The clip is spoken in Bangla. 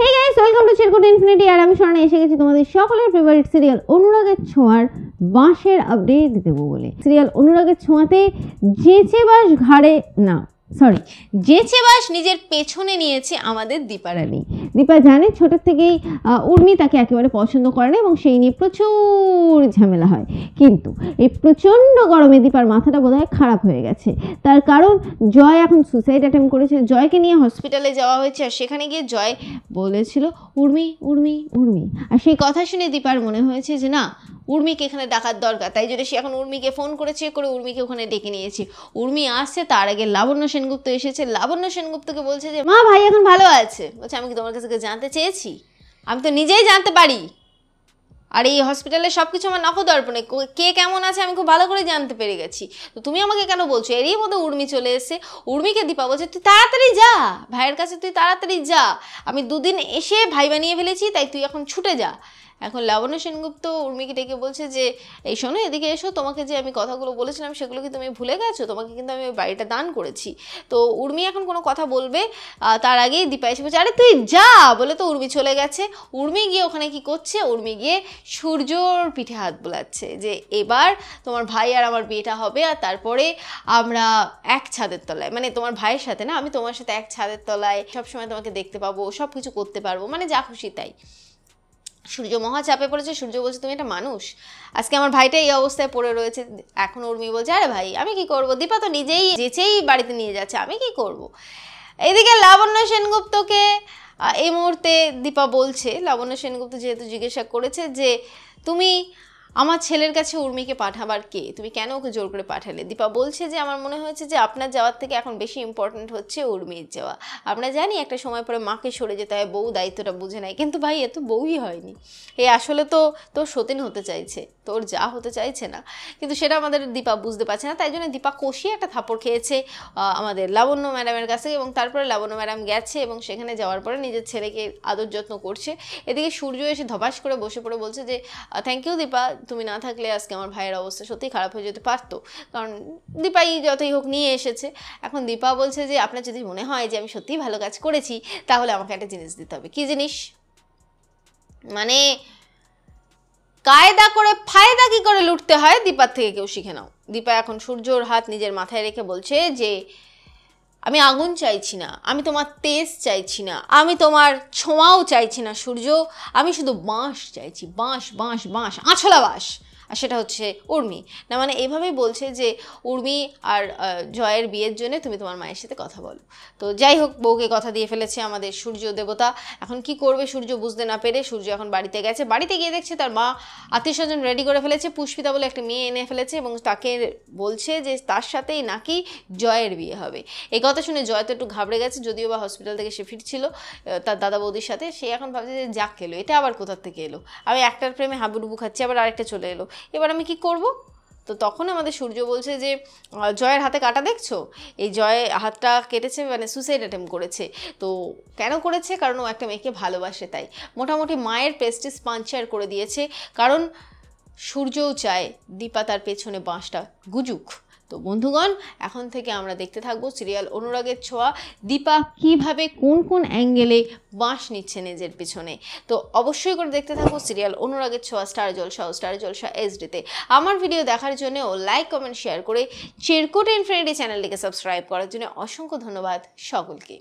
Hey guys welcome to Chirkut infinity আর আমি স্বর্ণা এসে গেছি তোমাদের সকলের ফেভারিট সিরিয়াল অনুরাগের ছোঁয়ার বাঁশের আপডেট দেবো বলে। সিরিয়াল অনুরাগের ছোঁয়াতে যেচে বাস ঘাড়ে না। সরি যেচে বাস নিজের পেছনে নিয়েছে আমাদের দীপারানী। দীপা জানে ছোট থেকেই উর্মি তাকে একেবারে পছন্দ করে না এবং সেই নিয়ে প্রচুর ঝামেলা হয়। কিন্তু এই প্রচণ্ড গরমে দীপার মাথাটা বোধহয় খারাপ হয়ে গেছে। তার কারণ, জয় এখন সুসাইড অ্যাটেম্প করেছে। জয়কে নিয়ে হসপিটালে যাওয়া হয়েছে আর সেখানে গিয়ে জয় বলেছিল, উর্মি উর্মি উর্মি। আর সেই কথা শুনে দীপার মনে হয়েছে যে, না উর্মিকে এখানে ডাকার দরকার। তাই জন্য সে এখন উর্মিকে ফোন করেছে করে উর্মিকে ওখানে ডেকে নিয়েছে। উর্মি আসছে, তার আগে লাবণ্য সেনগুপ্ত এসেছে। লাবণ্য সেনগুপ্তকে বলছে যে, মা, ভাই এখন ভালো আছে। বলছে, আমি কি তোমার কাছে জানতে চেয়েছি? আমি তো নিজেই জানতে পারি। আর এই হসপিটালে সব কিছু আমার নখদর্পণে। কো- কে কেমন আছে আমি খুব ভালো করে জানতে পেরে গেছি। তো তুমি আমাকে কেন বলছো? এরই মধ্যে উর্মি চলে এসে উর্মিকে দীপা বলছে, তুই তাড়াতাড়ি যা। ভাইয়ের কাছে তুই তাড়াতাড়ি যা। আমি দুদিন এসে ভাই বানিয়ে ফেলেছি, তাই তুই এখন ছুটে যা। এখন লাবণ্য সেনগুপ্ত উর্মিকে ডেকে বলছে যে, এই শোনো, এদিকে এসো, তোমাকে যে আমি কথাগুলো বলেছিলাম সেগুলো কি তুমি ভুলে গেছো? তোমাকে কিন্তু আমি ওই বাড়িটা দান করেছি। তো উর্মি এখন কোনো কথা বলবে তার আগেই দীপা এসে বলছে, আরে তুই যা! বলে তো উর্মি চলে গেছে। উর্মি গিয়ে ওখানে কি করছে? উর্মি গিয়ে সূর্যর পিঠে হাত বোলাচ্ছে যে, এবার তোমার ভাই আর আমার বিয়েটা হবে আর তারপরে আমরা এক ছাদের তলায় মানে তোমার ভাইয়ের সাথে না, আমি তোমার সাথে এক ছাদের তলায় সবসময় তোমাকে দেখতে পাবো সব কিছু করতে পারব মানে যা খুশি তাই। সূর্য মহা চাপে পড়েছে, সূর্য বলছে, তুমি একটা মানুষ। আজকে আমার ভাইটা এই অবস্থায় পড়ে রয়েছে, এখন উর্মি বলছে, আরে ভাই, আমি কি করব? দীপা তো নিজেই যেচেই বাড়িতে নিয়ে যাচ্ছে, আমি কি করব? এদিকে লাবণ্য সেনগুপ্তকে এই মুহূর্তে দীপা বলছে, লাবণ্য সেনগুপ্ত যেহেতু জিজ্ঞাসা করেছে যে, তুমি আমার ছেলের কাছে উর্মিকে পাঠাবার কে? তুমি কেন ওকে জোর করে পাঠালে? দীপা বলছে যে, আমার মনে হয়েছে যে, আপনার যাওয়ার থেকে এখন বেশি ইম্পর্ট্যান্ট হচ্ছে উর্মির যাওয়া। আমরা জানি একটা সময় পরে মাকে সরে যেতে হয়, বউ দায়িত্বটা বুঝে নেয়, কিন্তু ভাই, এ তো বউই হয়নি। এ আসলে তো তোর সতীন হতে চাইছে, তোর যা হতে চাইছে না। কিন্তু সেটা আমাদের দীপা বুঝতে পারছে না, তাই জন্য দীপা কষিয়ে একটা থাপড় খেয়েছে আমাদের লাবণ্য ম্যাডামের কাছে এবং তারপরে লাবণ্য ম্যাডাম গেছে এবং সেখানে যাওয়ার পরে নিজের ছেলেকে আদর যত্ন করছে। এদিকে সূর্য এসে ধবাস করে বসে পড়ে বলছে যে থ্যাংক ইউ দীপা তুমি না থাকলে আজকে আমার ভাইয়ের অবস্থা সত্যিই খারাপ হয়ে যেতে পারতো। কারণ দীপাই যতই হোক নিয়ে এসেছে। এখন দীপা বলছে যে, আপনার যদি মনে হয় যে আমি সত্যিই ভালো কাজ করেছি, তাহলে আমাকে একটা জিনিস দিতে হবে। কী জিনিস? মানে কায়দা করে ফায়দা কি করে লুটতে হয়, দীপার থেকে কেউ শিখে নাও। দীপা এখন সূর্যর হাত নিজের মাথায় রেখে বলছে যে আমি আগুন চাইছি না, আমি তোমার তেজ চাইছি না, আমি তোমার ছোঁয়াও চাইছি না, সূর্য। আমি শুধু বাঁশ চাইছি, বাঁশ বাঁশ বাঁশ, আছলা বাঁশ। আর সেটা হচ্ছে উর্মি। না মানে এভাবেই বলছে যে, উর্মি আর জয়ের বিয়ের জন্য তুমি তোমার মায়ের সাথে কথা বলো। তো যাই হোক, বউকে কথা দিয়ে ফেলেছে আমাদের সূর্য দেবতা। এখন কি করবে সূর্য বুঝতে না পেরে সূর্য এখন বাড়িতে গেছে। বাড়িতে গিয়ে দেখছে তার মা আত্মীয় স্বজন রেডি করে ফেলেছে। পুষ্পিতা বলে একটা মেয়ে এনে ফেলেছে এবং তাকে বলছে যে, তার সাথেই নাকি জয়ের বিয়ে হবে। এই কথা শুনে জয় তো একটু ঘাবড়ে গেছে, যদিও বা হসপিটাল থেকে সে ফিরছিল তার দাদা বৌদির সাথে। সে এখন ভাবছে যে, যাক এলো, এটা আবার কোথার থেকে এলো? আমি একটার প্রেমে হাবুডুবু খাচ্ছি, আবার আরেকটা চলে এলো। এবার আমি কি করব? তো তখন আমাদের সূর্য বলছে যে জয়ের হাতে কাটা দেখছ? এই জয় হাতটা কেটেছে মানে সুসাইড অ্যাটেম্প করেছে। তো কেন করেছে? কারণ ও একটা মেয়েকে ভালোবাসে তাই। মোটামুটি মায়ের পেস্টিস পাঞ্চার করে দিয়েছে। কারণ সূর্যও চায় দীপা তার পেছনে বাঁশটা গুজুক। তো বন্ধুগণ, এখন থেকে আমরা দেখতে থাকব সিরিয়াল অনুরাগের ছোঁয়া। দীপা কীভাবে, কোন কোন অ্যাঙ্গেলে বাঁশ নিচ্ছে নিজের পিছনে? তো অবশ্যই করে দেখতে থাকব সিরিয়াল অনুরাগের ছোঁয়া, স্টার জলসা ও স্টার জলসা এইচডিতে আমার ভিডিও দেখার জন্য ও লাইক কমেন্ট শেয়ার করে চেরকোট ইনফিনিটি চ্যানেলটিকে সাবস্ক্রাইব করার জন্য অসংখ্য ধন্যবাদ সকলকে।